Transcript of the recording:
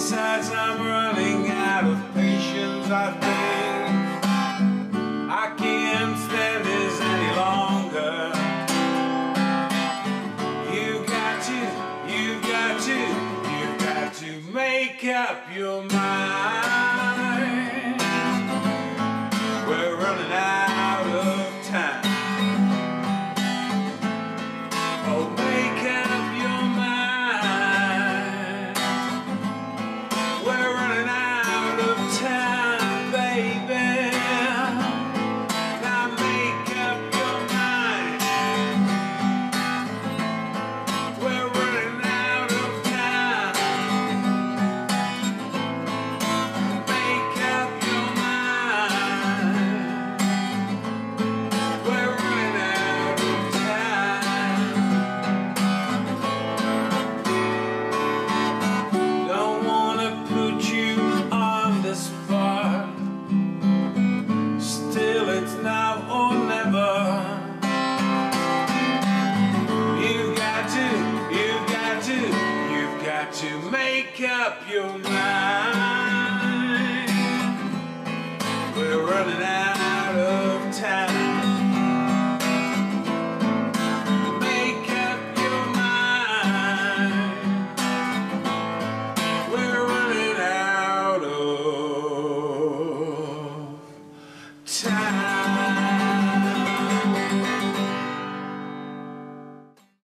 Besides, I'm running out of patience, I think. I can't stand this any longer. You got to, you got to, you got to make up your mind. We're running out of time. Oh,